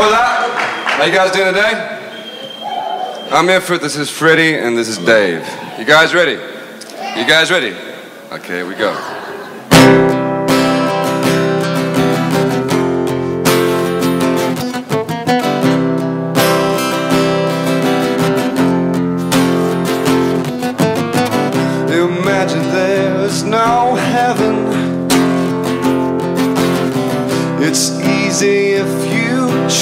Hola. How you guys doing today? I'm Evert, this is Freddie, and this is Dave. You guys ready? You guys ready? Okay, we go. Imagine there's no heaven.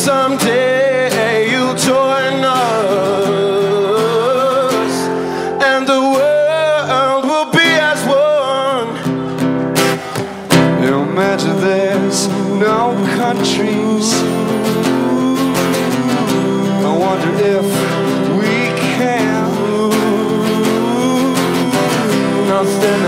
someday you'll join us, and the world will be as one. Imagine there's no countries. I wonder if we can. Nothing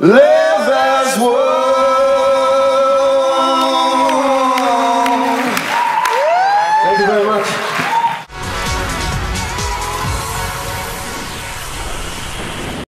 Let